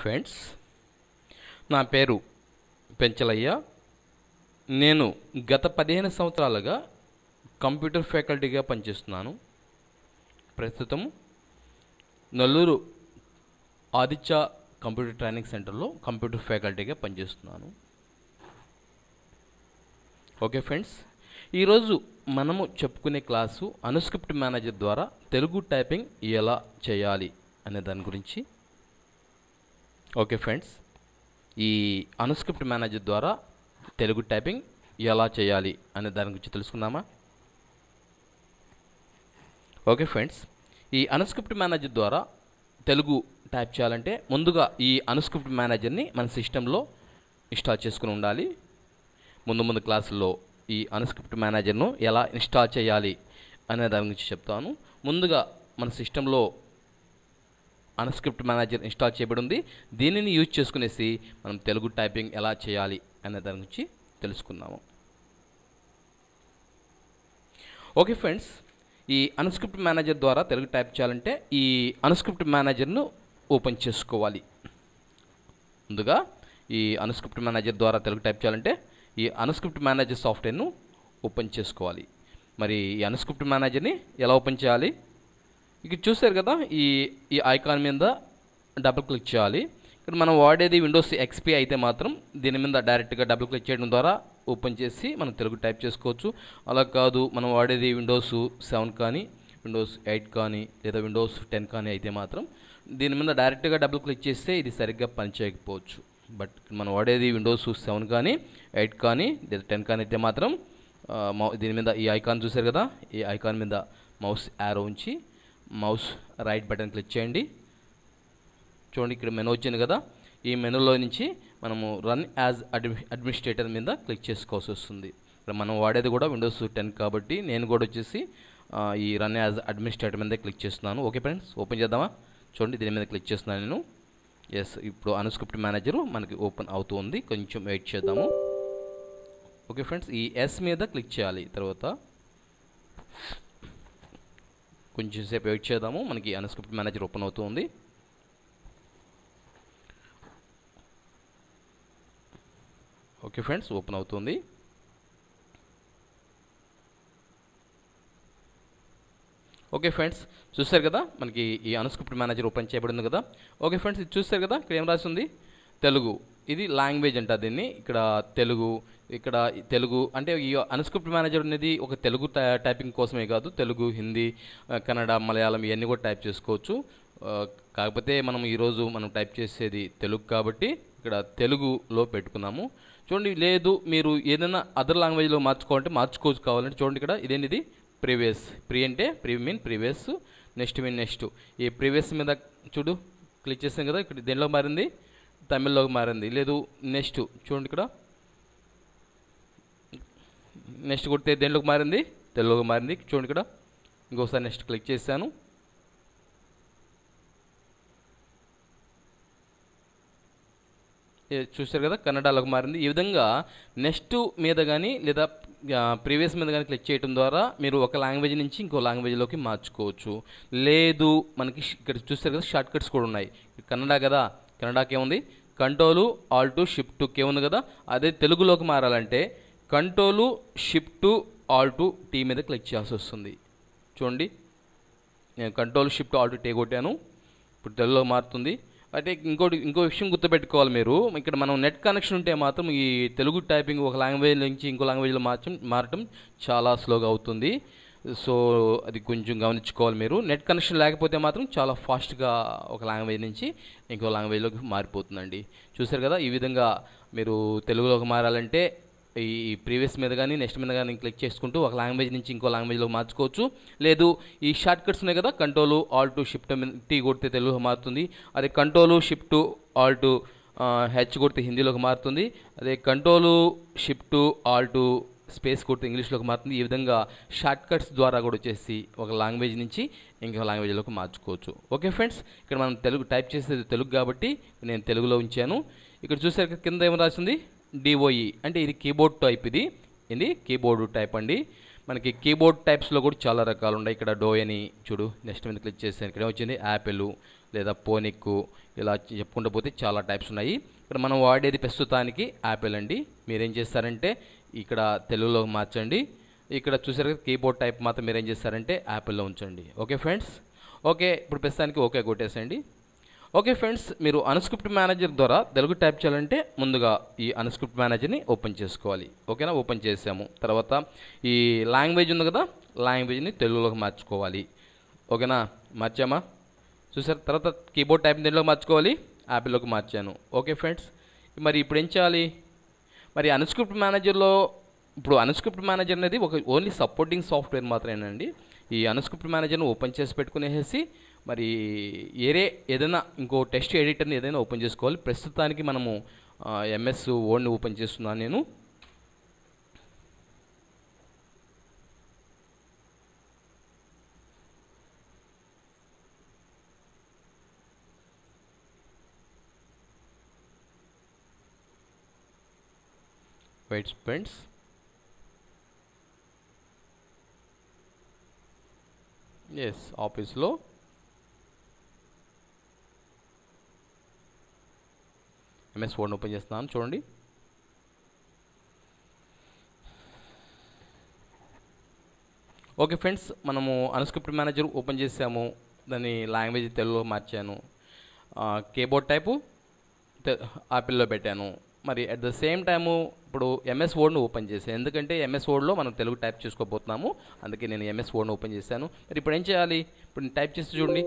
Friends నా పేరు పెంచలయ్య. నేను గత పదిహేను సంవత్సరాలుగా కంప్యూటర్ ఫ్యాకల్టీగా పనిచేస్తున్నాను. ప్రస్తుతం నల్లూరు ఆదిత్య కంప్యూటర్ ట్రైనింగ్ సెంటర్లో కంప్యూటర్ ఫ్యాకల్టీగా పనిచేస్తున్నాను. ఓకే ఫ్రెండ్స్ ఈరోజు మనము చెప్పుకునే క్లాసు అనుస్క్రిప్ట్ మేనేజర్ ద్వారా తెలుగు టైపింగ్ ఎలా చేయాలి అనే దాని గురించి ఓకే ఫ్రెండ్స్ ఈ అనుస్క్రిప్ట్ మేనేజర్ ద్వారా తెలుగు టైపింగ్ ఎలా చేయాలి అనే దాని గురించి తెలుసుకుందామా? ఓకే ఫ్రెండ్స్ ఈ అనుస్క్రిప్ట్ మేనేజర్ ద్వారా తెలుగు టైప్ చేయాలంటే ముందుగా ఈ అనుస్క్రిప్ట్ మేనేజర్ని మన సిస్టంలో ఇన్స్టాల్ చేసుకుని ఉండాలి. ముందు ముందు క్లాసుల్లో ఈ అనుస్క్రిప్ట్ మేనేజర్ను ఎలా ఇన్స్టాల్ చేయాలి అనే దాని గురించి చెప్తాను. ముందుగా మన సిస్టంలో అన్స్క్రిప్ట్ మేనేజర్ ఇన్స్టాల్ చేయబడి ఉంది దీనిని యూజ్ చేసుకునేసి మనం తెలుగు టైపింగ్ ఎలా చేయాలి అనే దాని గురించి తెలుసుకుందాము. ఓకే ఫ్రెండ్స్ ఈ అన్స్క్రిప్ట్ మేనేజర్ ద్వారా తెలుగు టైప్ చేయాలంటే ఈ అన్స్క్రిప్ట్ మేనేజర్ను ఓపెన్ చేసుకోవాలి. ముందుగా ఈ అన్స్క్రిప్ట్ మేనేజర్ ద్వారా తెలుగు టైప్ చేయాలంటే ఈ అన్స్క్రిప్ట్ మేనేజర్ సాఫ్ట్వేర్ను ఓపెన్ చేసుకోవాలి. మరి ఈ అన్స్క్రిప్ట్ మేనేజర్ని ఎలా ఓపెన్ చేయాలి? ఇక చూసారు కదా ఈ ఈ ఐకాన్ మీద డబుల్ క్లిక్ చేయాలి. ఇక్కడ మనం వాడేది విండోస్ ఎక్స్పీ అయితే మాత్రం దీని మీద డైరెక్ట్గా డబుల్ క్లిక్ చేయడం ద్వారా ఓపెన్ చేసి మనం తెలుగు టైప్ చేసుకోవచ్చు. అలా కాదు మనం వాడేది విండోస్ సెవెన్ కానీ విండోస్ ఎయిట్ కానీ లేదా విండోస్ టెన్ కానీ అయితే మాత్రం దీని మీద డైరెక్ట్గా డబుల్ క్లిక్ చేస్తే ఇది సరిగ్గా పనిచేయకపోవచ్చు బట్ మనం వాడేది విండోస్ సెవెన్ కానీ ఎయిట్ కానీ లేదా టెన్ కానీ అయితే మాత్రం దీని మీద ఈ ఐకాన్ చూసారు కదా ఈ ఐకాన్ మీద మౌస్ యారో ఉంచి మౌస్ రైట్ బటన్ క్లిక్ చేయండి. చూడండి ఇక్కడ మెనూ వచ్చింది కదా. ఈ మెనూలో నుంచి మనము రన్ యాజ్ అడ్మి అడ్మినిస్ట్రేటర్ మీద క్లిక్ చేసుకోవాల్సి వస్తుంది. ఇక్కడ మనం వాడేది కూడా విండోస్ టెన్ కాబట్టి నేను కూడా వచ్చేసి ఈ రన్ యాజ్ అడ్మినిస్ట్రేటర్ మీద క్లిక్ చేస్తున్నాను. ఓకే ఫ్రెండ్స్ ఓపెన్ చేద్దామా? చూడండి దీని మీద క్లిక్ చేస్తున్నాను నేను. ఎస్ ఇప్పుడు అనుస్క్రిప్ట్ మేనేజరు మనకి ఓపెన్ అవుతుంది కొంచెం వెయిట్ చేద్దాము. ఓకే ఫ్రెండ్స్ ఈ ఎస్ మీద క్లిక్ చేయాలి. తర్వాత కొంచెం సేపు వెయిట్ చేద్దాము. మనకి అన్స్క్రిప్ట్ మేనేజర్ ఓపెన్ అవుతుంది. ఓకే ఫ్రెండ్స్ ఓపెన్ అవుతుంది. ఓకే ఫ్రెండ్స్ చూస్తారు కదా మనకి ఈ అన్స్క్రిప్ట్ మేనేజర్ ఓపెన్ చేయబడింది కదా. ఓకే ఫ్రెండ్స్ ఇది చూస్తారు కదా ఇక్కడ ఏం రాసి ఉంది. తెలుగు. ఇది లాంగ్వేజ్ అంట దీన్ని. ఇక్కడ తెలుగు ఇక్కడ తెలుగు అంటే ఈ అన్స్క్రిప్ట్ మేనేజర్ అనేది ఒక తెలుగు టైపింగ్ కోసమే కాదు తెలుగు హిందీ కన్నడ మలయాళం ఇవన్నీ కూడా టైప్ చేసుకోవచ్చు. కాకపోతే మనం ఈరోజు మనం టైప్ చేసేది తెలుగు కాబట్టి ఇక్కడ తెలుగులో పెట్టుకున్నాము. చూడండి లేదు మీరు ఏదైనా అదర్ లాంగ్వేజ్లో మార్చుకోవాలంటే మార్చుకోవచ్చు కావాలంటే చూడండి ఇక్కడ ఇదేంటిది? ప్రీవియస్. ప్రీ అంటే pre mean previous next mean next. ఈ ప్రీవియస్ మీద చూడు క్లిక్ చేసాం కదా ఇక్కడ దేనిలో మారింది? తమిళ్ళోకి మారింది. లేదు నెక్స్ట్ చూడండి ఇక్కడ. నెక్స్ట్ కొడితే దేనిలోకి మారింది? తెలుగులోకి మారింది. చూడండి ఇక్కడ. ఇంకోసారి నెక్స్ట్ క్లిక్ చేశాను. చూశారు కదా? కన్నడలోకి మారింది. ఈ విధంగా నెక్స్ట్ మీద కానీ లేదా ప్రీవియస్ మీద కానీ క్లిక్ చేయడం ద్వారా మీరు ఒక లాంగ్వేజ్ నుంచి ఇంకో లాంగ్వేజ్లోకి మార్చుకోవచ్చు. లేదు మనకి ఇక్కడ చూస్తారు కదా? షార్ట్ కట్స్ కూడా ఉన్నాయి. కన్నడ కదా? కన్నడకి ఏముంది control alt shift to K ఉంది కదా? అదే తెలుగులోకి మారాలంటే control shift alt T మీద క్లిక్ చేయాల్సి వస్తుంది. చూడండి. నేను control shift alt T కొట్టాను. ఇప్పుడు తెలుగులో మారుతుంది. అయితే ఇంకోటి ఇంకో విషయం గుర్తుపెట్టుకోవాలి మీరు. ఇక్కడ మనం నెట్ కనెక్షన్ ఉంటే మాత్రం ఈ తెలుగు టైపింగ్ ఒక లాంగ్వేజ్ నుంచి ఇంకో లాంగ్వేజ్లో మార్చడం మారటం చాలా స్లోగా అవుతుంది. సో అది కొంచెం గమనించుకోవాలి మీరు. నెట్ కనెక్షన్ లేకపోతే మాత్రం చాలా ఫాస్ట్గా ఒక లాంగ్వేజ్ నుంచి ఇంకో లాంగ్వేజ్లోకి మారిపోతుందండి. చూసారు కదా ఈ విధంగా మీరు తెలుగులోకి మారాలంటే ఈ ప్రీవియస్ మీద కానీ నెక్స్ట్ మీద కానీ క్లిక్ చేసుకుంటూ ఒక లాంగ్వేజ్ నుంచి ఇంకో లాంగ్వేజ్లో మార్చుకోవచ్చు. లేదు ఈ షార్ట్ కట్స్ ఉన్నాయి కదా control alt shift T కొడితే తెలుగు మారుతుంది. అదే control shift alt H కొడితే హిందీలోకి మారుతుంది. అదే control shift alt space కొడుతూ ఇంగ్లీష్లోకి మారుతుంది. ఈ విధంగా షార్ట్ కట్స్ ద్వారా కూడా వచ్చేసి ఒక లాంగ్వేజ్ నుంచి ఇంకో లాంగ్వేజ్లోకి మార్చుకోవచ్చు. ఓకే ఫ్రెండ్స్ ఇక్కడ మనం తెలుగు టైప్ చేసేది తెలుగు కాబట్టి నేను తెలుగులో ఉంచాను. ఇక్కడ చూసారు కింద ఏం రాసింది? డిఓఈ అంటే ఇది కీబోర్డ్ టైప్ ఇది. ఇది కీబోర్డ్ టైప్ అండి. మనకి కీబోర్డ్ టైప్స్లో కూడా చాలా రకాలు ఉన్నాయి. ఇక్కడ డో అని చూడు నెక్స్ట్ మీద క్లిక్ చేసాను ఇక్కడ వచ్చింది యాపిల్ లేదా పోనిక్కు ఇలా చెప్పుకుంటూ పోతే చాలా టైప్స్ ఉన్నాయి. ఇక్కడ మనం వాడేది ప్రస్తుతానికి యాపిల్ అండి. మీరేం చేస్తారంటే ఇక్కడ తెలుగులో మార్చండి. ఇక్కడ చూసారు కీబోర్డ్ టైప్ మాత్రం మీరు ఏం చేస్తారంటే యాపిల్లో ఉంచండి. Okay friends? ఓకే ఇప్పుడు ప్రస్తుతానికి ఓకే కొట్టేసండి ఓకే ఫ్రెండ్స్ మీరు అన్స్క్రిప్ట్ మేనేజర్ ద్వారా తెలుగు టైప్ చేయాలంటే ముందుగా ఈ అన్స్క్రిప్ట్ మేనేజర్ని ఓపెన్ చేసుకోవాలి. ఓకేనా? ఓపెన్ చేసాము. తర్వాత ఈ లాంగ్వేజ్ ఉంది కదా లాంగ్వేజ్ని తెలుగులోకి మార్చుకోవాలి. ఓకేనా? మార్చామా? చూసారు? తర్వాత కీబోర్డ్ టైప్ దేనిలో మార్చుకోవాలి? యాపిల్లోకి మార్చాను. ఓకే ఫ్రెండ్స్ మరి ఇప్పుడు ఏం చేయాలి? మరి అన్స్క్రిప్ట్ మేనేజర్లో ఇప్పుడు అన్స్క్రిప్ట్ మేనేజర్ అనేది ఒక ఓన్లీ సపోర్టింగ్ సాఫ్ట్వేర్ మాత్రమేనండి. ఈ అన్స్క్రిప్ట్ మేనేజర్ని ఓపెన్ చేసి పెట్టుకునేసి మరి ఏరే ఏదైనా ఇంకో టెస్ట్ ఎడిటర్ని ఏదైనా ఓపెన్ చేసుకోవాలి. ప్రస్తుతానికి మనము ఎంఎస్ వర్డ్ని ఓపెన్ చేస్తున్నాను నేను. వెయిట్ ఫ్రెండ్స్ ఎస్ ఆఫీస్లో ఎంఎస్ వర్డ్ ఓపెన్ చేస్తున్నాను చూడండి. ఓకే ఫ్రెండ్స్ మనము అన్స్క్రిప్ట్ మేనేజర్ ఓపెన్ చేసాము. దాన్ని లాంగ్వేజ్ తెలుగులో మార్చాను. కీబోర్డ్ టైపు ఆపిల్లో పెట్టాను. మరి అట్ ద సేమ్ టైము ఇప్పుడు ఎంఎస్ వర్డ్ను ఓపెన్ చేశాను. ఎందుకంటే ఎంఎస్ వర్డ్లో మనం తెలుగు టైప్ చేసుకోబోతున్నాము. అందుకే నేను ఎంఎస్ వర్డ్ను ఓపెన్ చేశాను. మరి ఇప్పుడు ఏం చేయాలి? ఇప్పుడు నేను టైప్ చేసి చూడండి.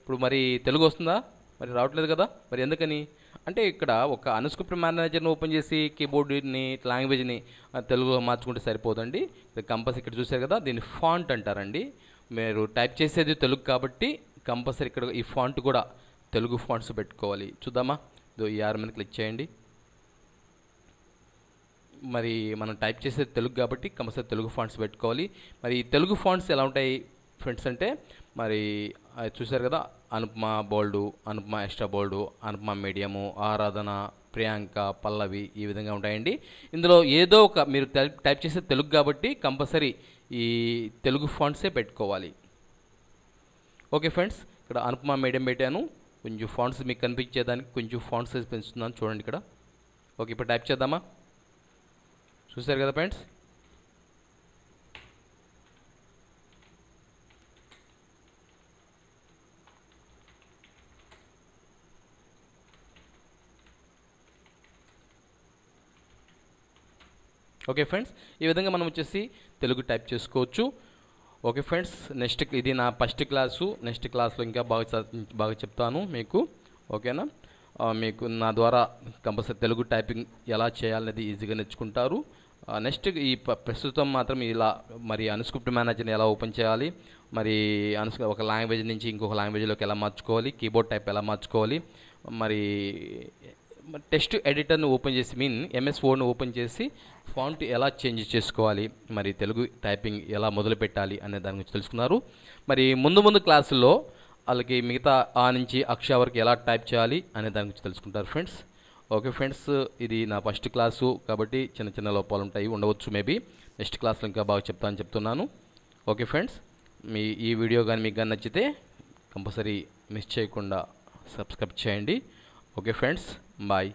ఇప్పుడు మరి తెలుగు వస్తుందా? మరి రావట్లేదు కదా? మరి ఎందుకని? అంటే ఇక్కడ ఒక అనుస్క్రిప్ట్ మేనేజర్ని ఓపెన్ చేసి కీబోర్డ్ని లాంగ్వేజ్ని తెలుగులో మార్చుకుంటే సరిపోదండి. కంపల్సరీ ఇక్కడ చూసారు కదా? దీన్ని ఫాంట్ అంటారండి. మీరు టైప్ చేసేది తెలుగు కాబట్టి కంపల్సరీ ఇక్కడ ఈ ఫాంట్ కూడా తెలుగు ఫాంట్స్ పెట్టుకోవాలి. చూద్దామా? ఇదో ఈ ఆరు మీద క్లిక్ చేయండి. మరి మనం టైప్ చేసేది తెలుగు కాబట్టి కంపల్సరీ తెలుగు ఫాంట్స్ పెట్టుకోవాలి. మరి తెలుగు ఫాంట్స్ ఎలా ఉంటాయి ఫ్రెండ్స్ అంటే మరి అది కదా? అనుపమ బోల్డు అనుపమ ఎక్స్ట్రా బోల్డు అనుపమ మీడియము ఆరాధన ప్రియాంక పల్లవి ఈ విధంగా ఉంటాయండి. ఇందులో ఏదో ఒక మీరు టైప్ టైప్ చేసే తెలుగు కాబట్టి కంపల్సరీ ఈ తెలుగు ఫాంట్సే పెట్టుకోవాలి. ఓకే ఫ్రెండ్స్ ఇక్కడ అనుపమ మీడియం పెట్టాను. కొంచెం ఫాంట్స్ మీకు కనిపించేదానికి కొంచెం ఫాంట్ సైజ్ పెంచుతున్నాను చూడండి ఇక్కడ. ఓకే ఇప్పుడు టైప్ చేద్దామా? చూసారు కదా ఫ్రెండ్స్ ఓకే ఫ్రెండ్స్ ఈ విధంగా మనం వచ్చేసి తెలుగు టైప్ చేసుకోవచ్చు. ఓకే ఫ్రెండ్స్ నెక్స్ట్ ఇది నా ఫస్ట్ క్లాసు నెక్స్ట్ క్లాస్లో ఇంకా బాగా బాగా చెప్తాను మీకు. ఓకేనా మీకు నా ద్వారా కంపల్సరీ తెలుగు టైపింగ్ ఎలా చేయాలనేది ఈజీగా నేర్చుకుంటారు. నెక్స్ట్ ఈ ప్రస్తుతం మాత్రం ఇలా మరి అన్స్క్రిప్ట్ మేనేజర్ని ఎలా ఓపెన్ చేయాలి మరి అన్స్ ఒక లాంగ్వేజ్ నుంచి ఇంకొక లాంగ్వేజ్లోకి ఎలా మార్చుకోవాలి కీబోర్డ్ టైప్ ఎలా మార్చుకోవాలి మరి టెక్స్ట్ ఎడిటర్ని ఓపెన్ చేసి మీన్ ఎంఎస్ వర్డ్ను ఓపెన్ చేసి ఫాంట్ ఎలా చేంజ్ చేసుకోవాలి మరి తెలుగు టైపింగ్ ఎలా మొదలు పెట్టాలి అనే దాని గురించి తెలుసుకున్నారు. మరి ముందు ముందు క్లాసుల్లో వాళ్ళకి మిగతా ఆ నుంచి అక్ష వరకు ఎలా టైప్ చేయాలి అనే దాని గురించి తెలుసుకుంటారు ఫ్రెండ్స్. ఓకే ఫ్రెండ్స్ ఇది నా ఫస్ట్ క్లాసు కాబట్టి చిన్న చిన్న లోపాలు ఉంటాయి ఉండవచ్చు మేబీ. నెక్స్ట్ క్లాస్లో ఇంకా బాగా చెప్తానని చెప్తున్నాను. ఓకే ఫ్రెండ్స్ మీ ఈ వీడియో కానీ మీకు కానీ నచ్చితే కంపల్సరీ మిస్ చేయకుండా సబ్స్క్రైబ్ చేయండి. Okay friends Bye.